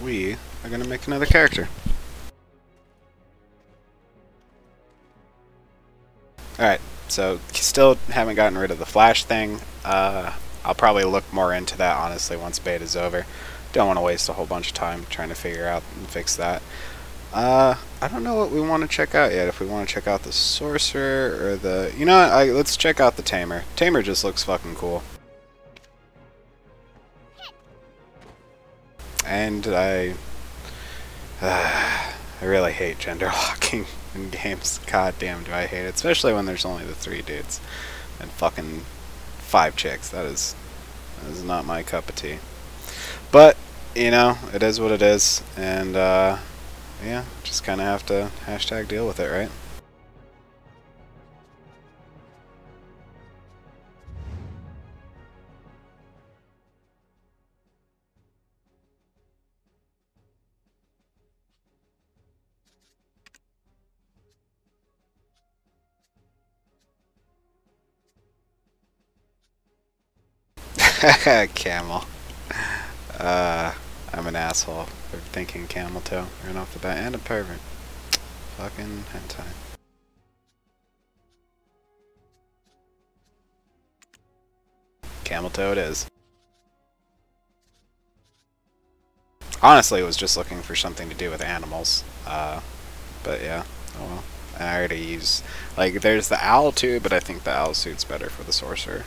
we are going to make another character. Alright, so still haven't gotten rid of the flash thing. Uh, I'll probably look more into that, honestly, once beta's over. Don't want to waste a whole bunch of time trying to figure out and fix that. Uh, I don't know what we want to check out yet. If we want to check out the Sorcerer or the... You know what? I, let's check out the Tamer. Tamer just looks fucking cool. And I... Uh, I really hate gender locking in games. God damn, do I hate it. Especially when there's only the three dudes. And fucking five chicks. That is... That is not my cup of tea. But, you know, it is what it is. And, uh yeah, just kind of have to hashtag deal with it, right? Camel. Uh... I'm an asshole for thinking camel toe right off the bat, and a pervert. Fucking hentai. Camel toe it is. Honestly, it was just looking for something to do with animals. Uh, but yeah, oh well. I already use, like, there's the owl too, but I think the owl suit's better for the sorcerer.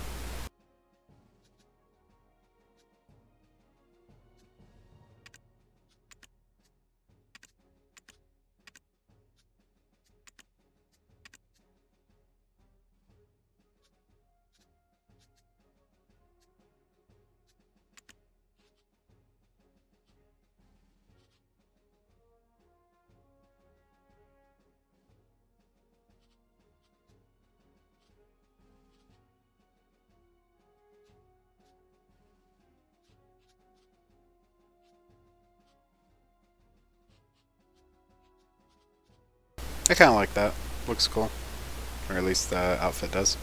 I kind of like that. Looks cool. Or at least the outfit does.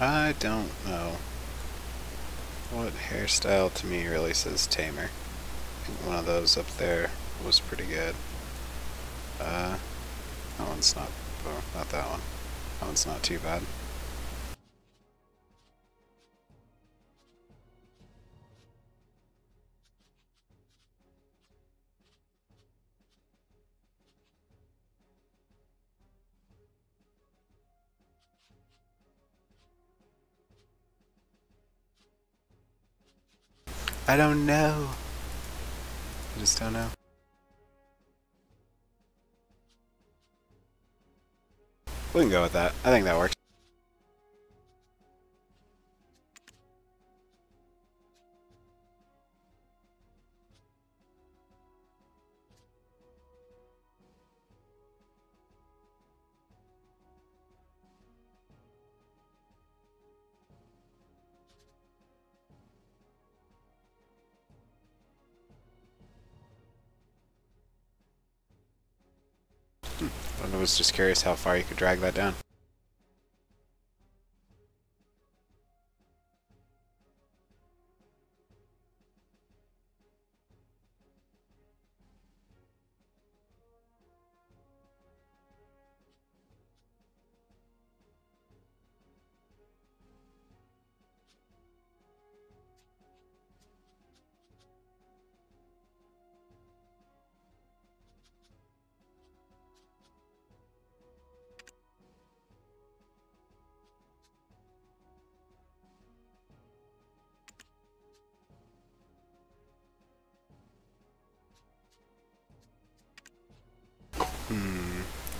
I don't know. What hairstyle to me really says tamer? one of those up there was pretty good. Uh, that one's not, oh, not that one. That one's not too bad. I don't know. I just don't know. We can go with that. I think that works. I was just curious how far you could drag that down.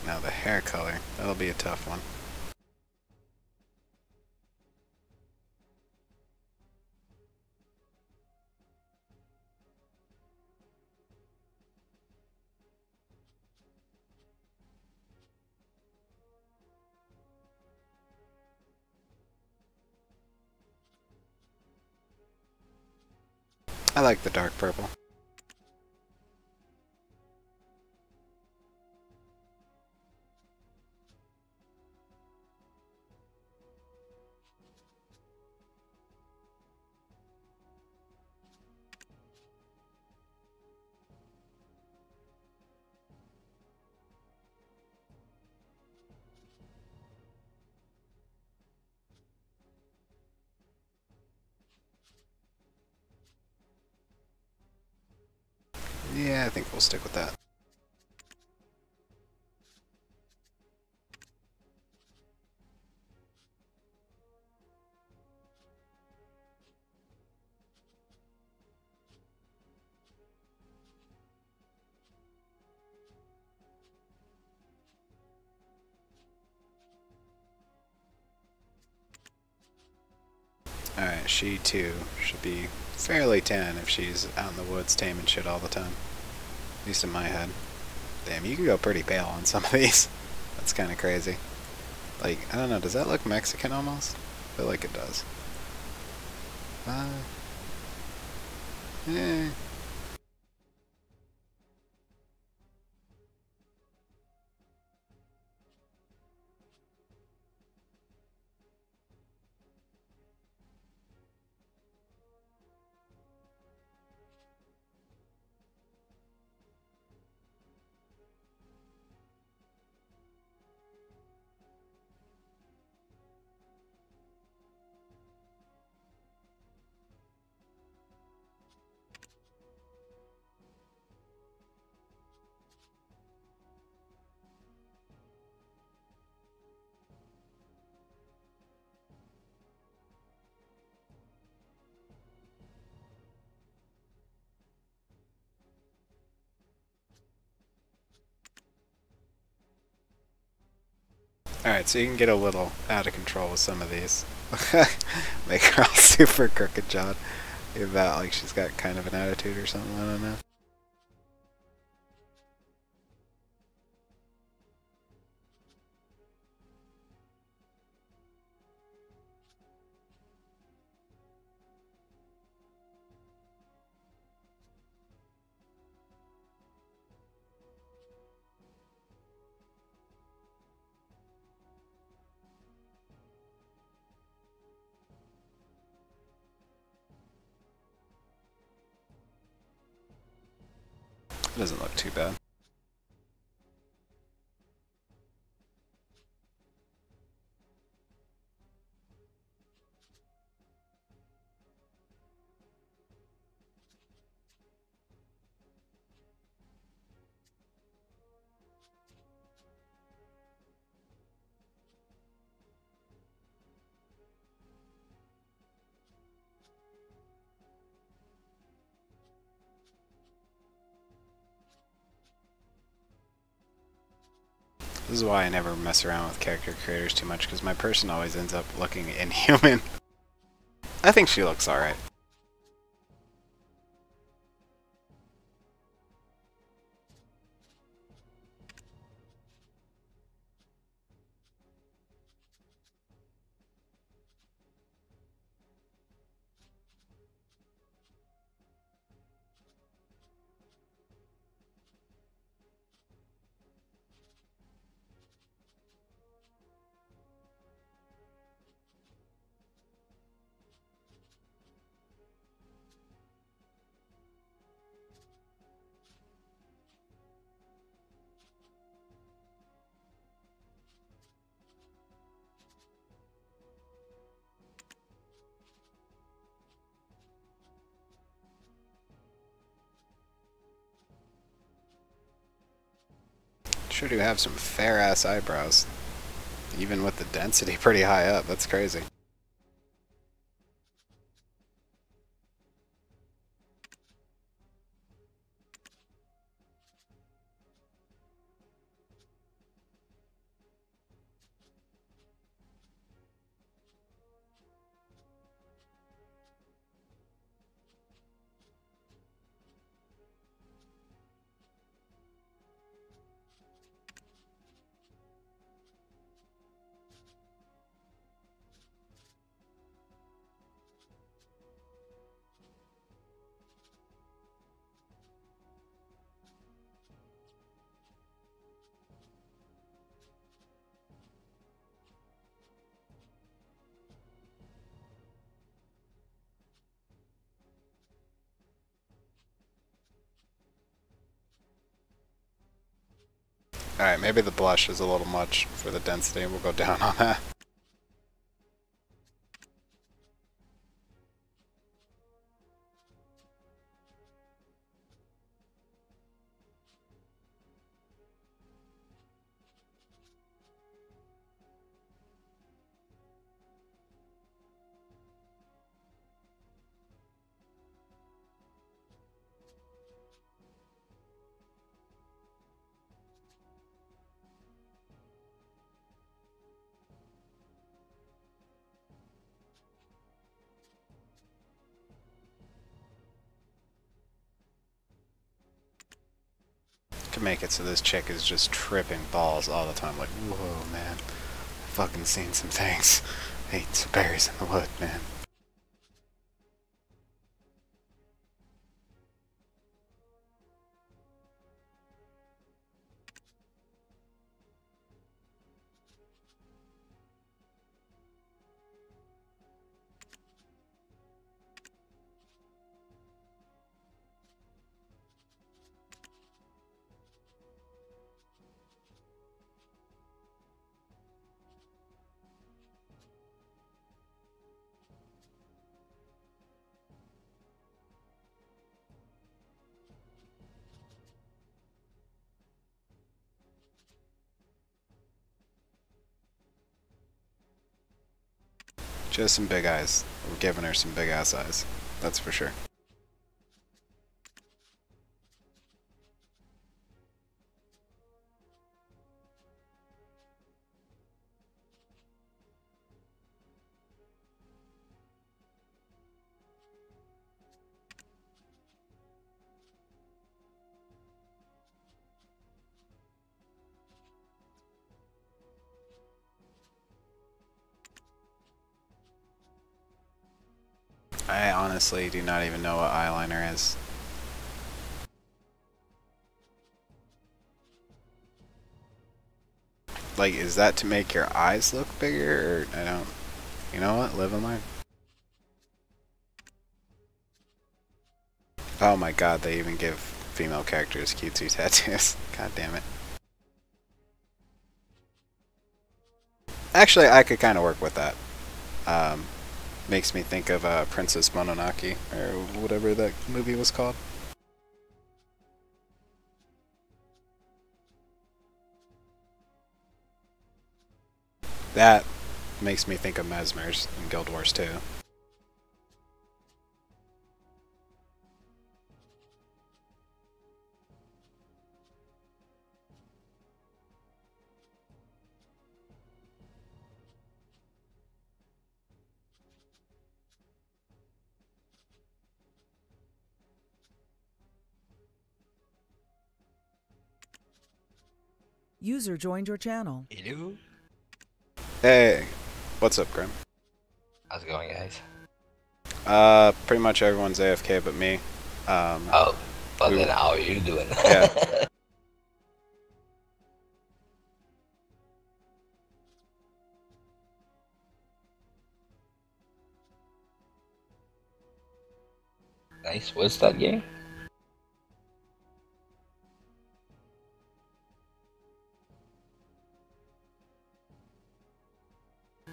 Now the hair color, that'll be a tough one. I like the dark purple. Yeah, I think we'll stick with that. Alright, she too should be fairly tan if she's out in the woods taming shit all the time. At least in my head. Damn, you can go pretty pale on some of these. That's kind of crazy. Like, I don't know, does that look Mexican almost? I feel like it does. Uh, eh. Alright, so you can get a little out of control with some of these. Make her all super crooked jawed. About like she's got kind of an attitude or something, I don't know. Too bad. This is why I never mess around with character creators too much, because my person always ends up looking inhuman. I think she looks alright. Sure do have some fair ass eyebrows. Even with the density pretty high up, that's crazy. Alright, maybe the blush is a little much for the density. We'll go down on that. Make it so this chick is just tripping balls all the time. Like, whoa, man. I've fucking seen some things. Ate some berries in the wood, man. Just some big eyes. We're giving her some big ass eyes. That's for sure. I honestly do not even know what eyeliner is. Like, is that to make your eyes look bigger, or I don't... You know what? Live and learn. Oh my god, they even give female characters cutesy tattoos. god damn it. Actually, I could kind of work with that. Um, makes me think of uh, Princess Mononoke, or whatever that movie was called. That makes me think of Mesmers in Guild Wars 2. User joined your channel. Hello. Hey, what's up, Grim? How's it going, guys? Uh, pretty much everyone's AFK but me. Um, Oh, but We- then how are you doing? Yeah. nice. What's that game?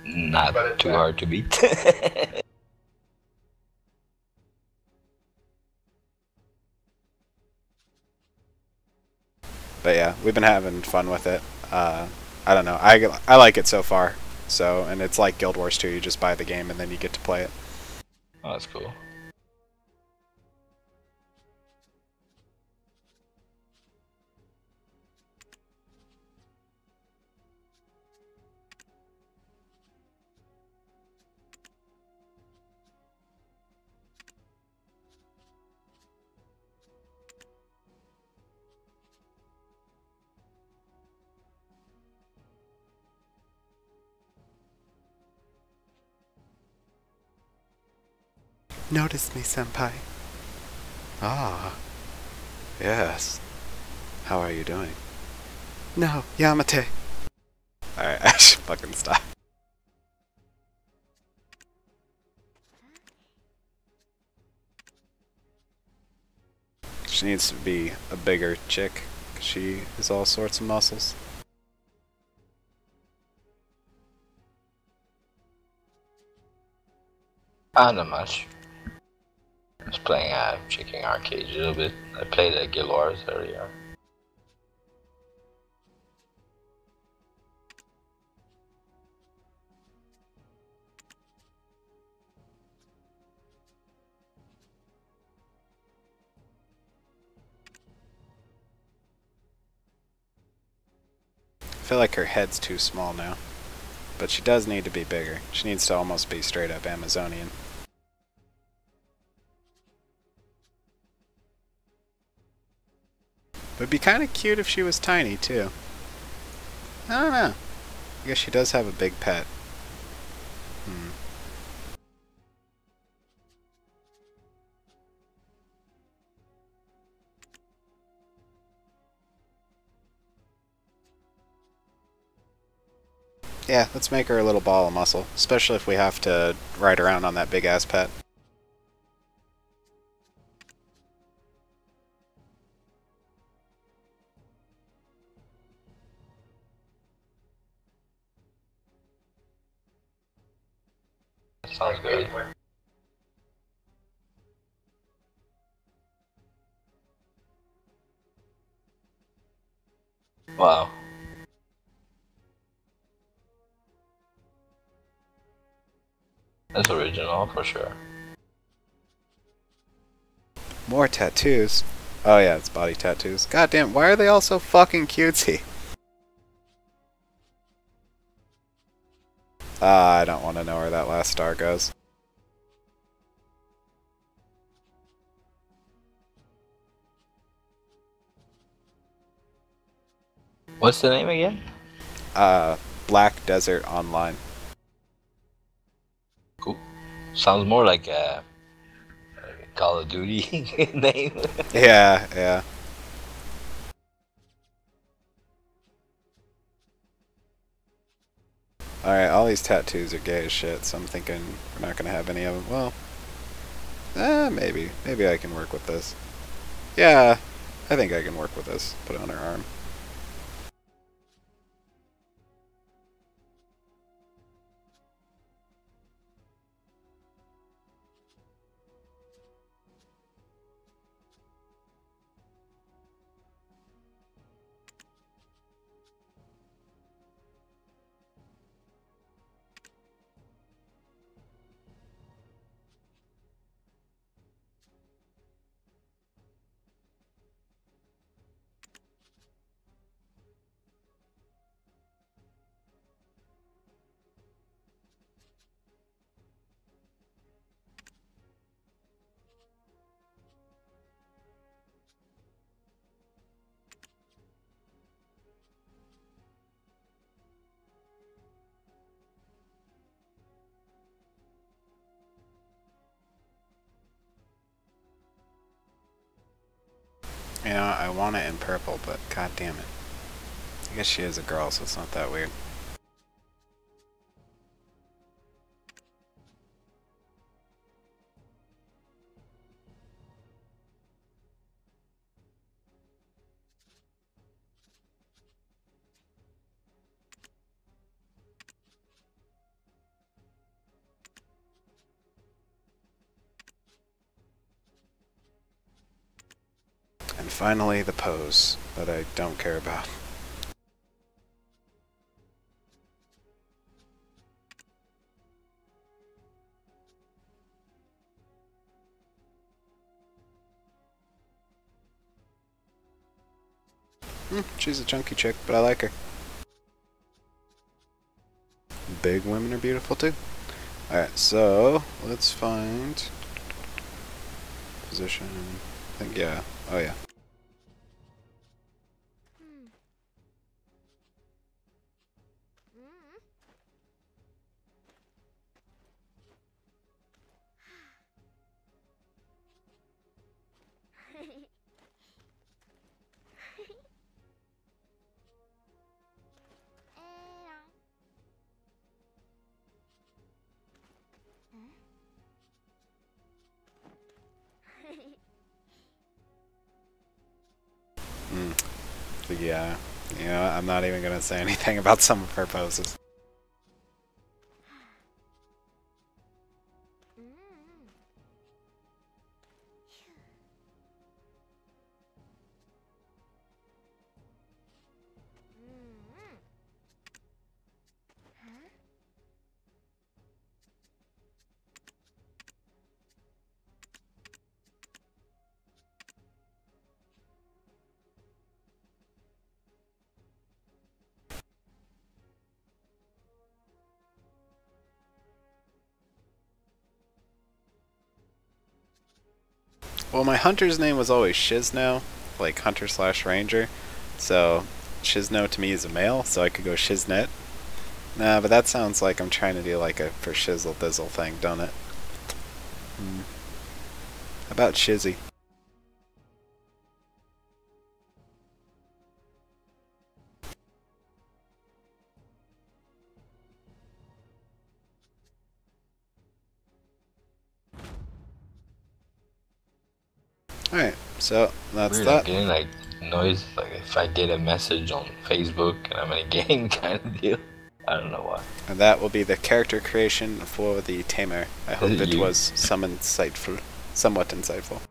Not too hard to beat. but yeah, we've been having fun with it. Uh, I don't know. I, I like it so far. So, and it's like Guild Wars 2. You just buy the game and then you get to play it. oh, that's cool. Notice me, senpai. Ah. Yes. How are you doing? No, Yamate. Alright, I should fucking stop. She needs to be a bigger chick, because She is all sorts of muscles. Ah, not much. Was playing uh, Chicken Arcade a little bit. I played at Gillore's earlier. I feel like her head's too small now. But she does need to be bigger. She needs to almost be straight up Amazonian. Would be kind of cute if she was tiny, too. I don't know. I guess she does have a big pet. Hmm. Yeah, let's make her a little ball of muscle, especially if we have to ride around on that big ass pet. That's original for sure. More tattoos. Oh yeah, it's body tattoos. God damn, why are they all so fucking cutesy? Ah, I don't want to know where that last star goes. What's the name again? Uh, Black Desert Online. Sounds more like a, Call of Duty name. Yeah, yeah. Alright, all these tattoos are gay as shit, so I'm thinking we're not gonna have any of them. Well, eh, maybe. Maybe I can work with this. Yeah, I think I can work with this. Put it on her arm. You know, I want it in purple, but god damn it. I guess she is a girl, so it's not that weird. And finally, the pose that I don't care about. Hmm, she's a chunky chick, but I like her. Big women are beautiful too. Alright, so let's find position. I think yeah. Oh yeah. Yeah. Say anything about some of her poses. Well, my hunter's name was always Shizno, like hunter slash ranger. So Shizno to me is a male, so I could go Shiznet. Nah, but that sounds like I'm trying to do like a for shizzle dizzle thing, don't it? Hmm. How about Shizzy? So that's Weird, that. I'm getting like noise like if I get a message on Facebook and I'm in a game kind of deal. I don't know why. And that will be the character creation for the Tamer. I hope it it you? was some insightful, somewhat insightful.